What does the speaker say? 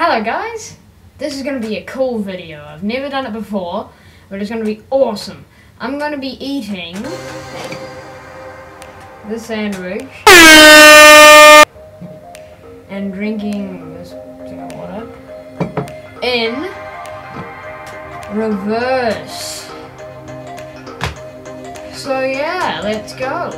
Hello guys! This is going to be a cool video. I've never done it before, but it's going to be awesome. I'm going to be eating the sandwich and drinking this water in reverse. So yeah, let's go.